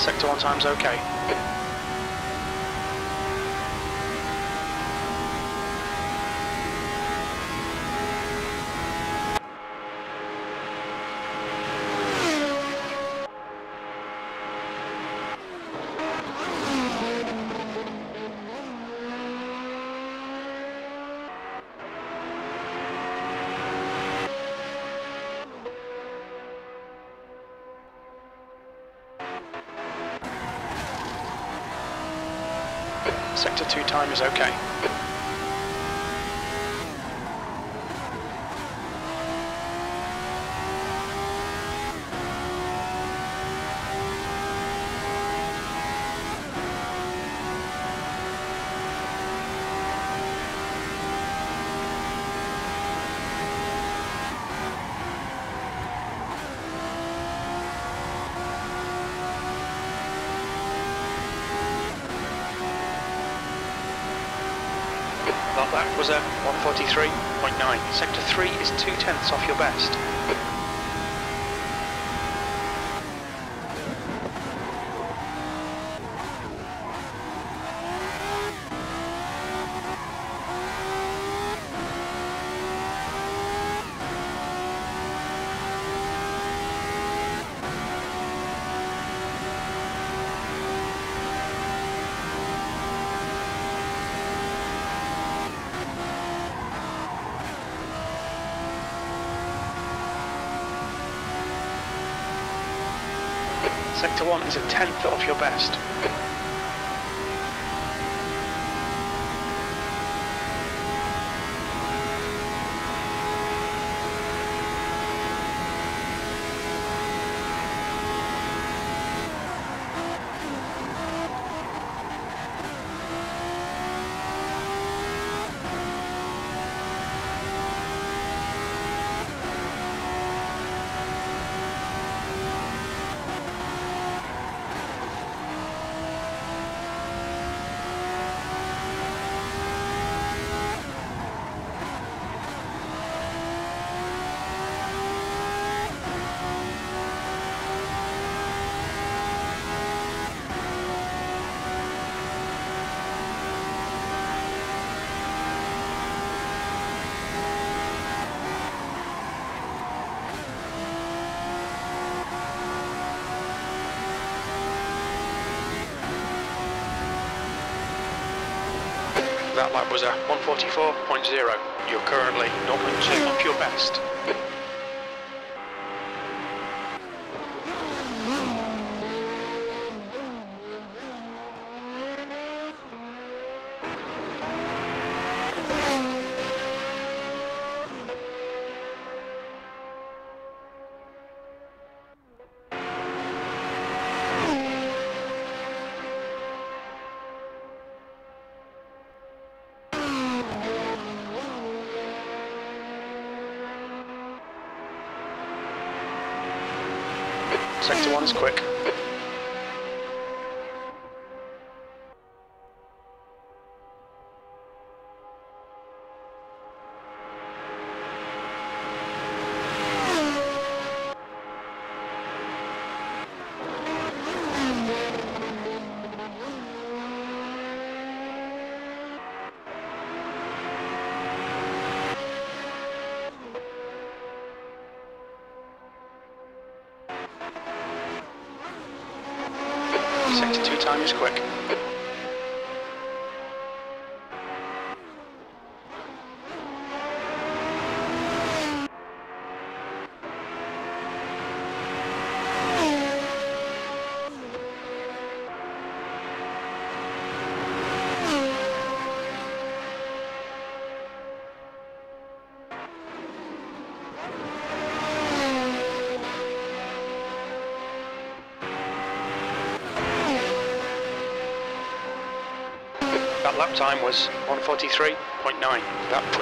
Sector 1 time's okay. Sector 2 time is okay. That was a 143.9. Sector 3 is two tenths off your best. Sector 1 is a tenth off your best. Lap was a 144.0. You're currently 0.2 hmm. off your best. Sector 1 is quick. Sector 2 time is quick. Lap time was 143.9. That puts